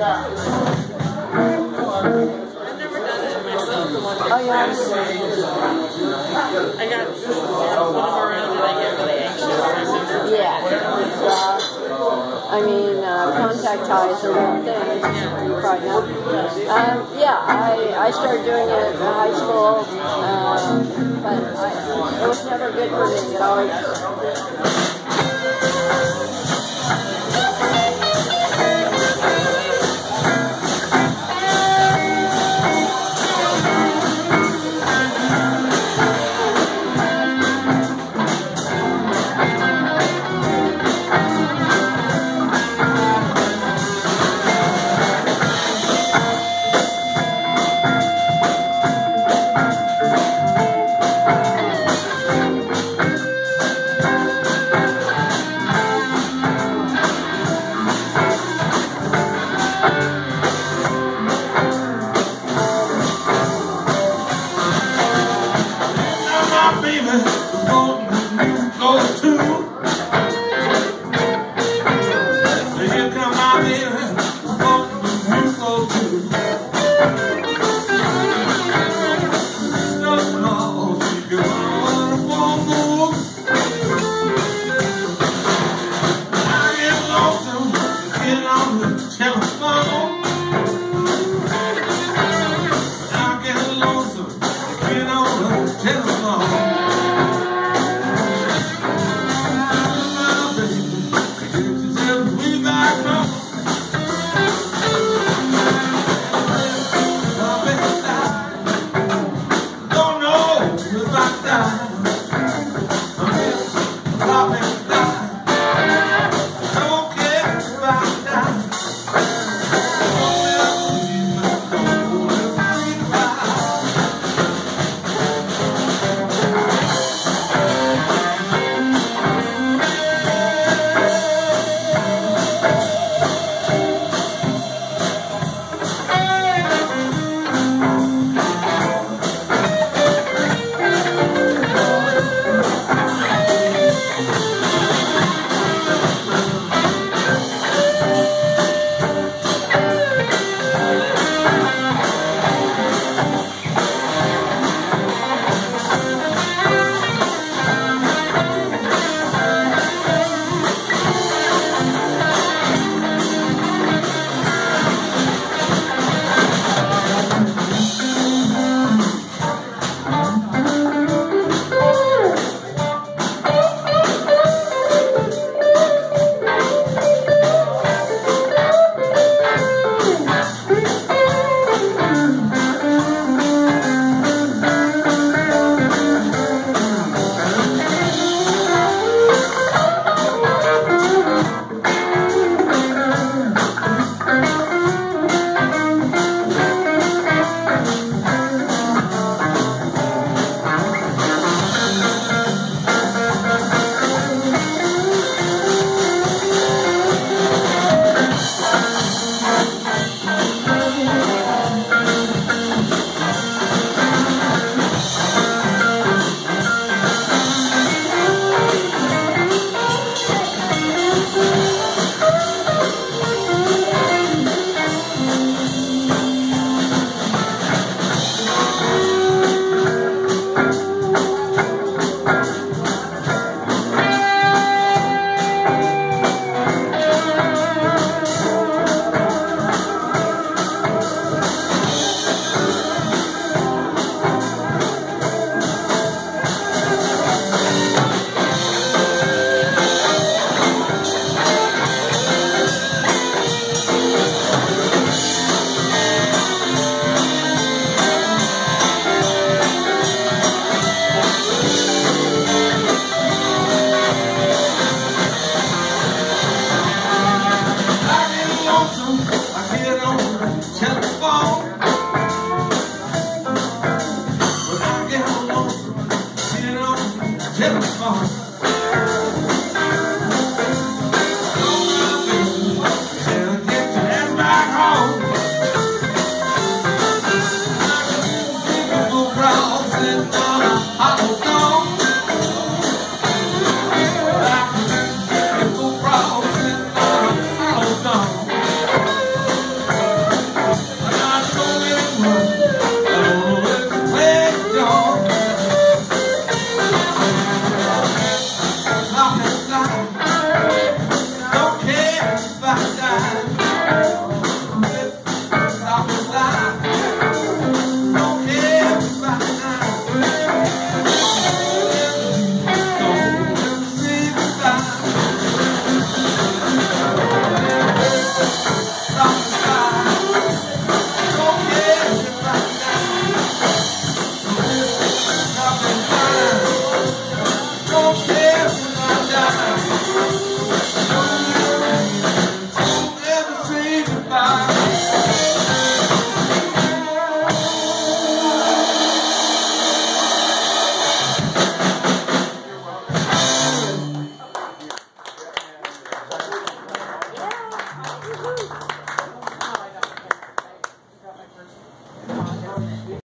Oh, yeah. I got one more round and I get really anxious. Yeah. Uh, I mean, uh, contact ties are one thing. You probably know. Um, yeah, I, I started doing it in high school, um, but I, it was never good for me. It always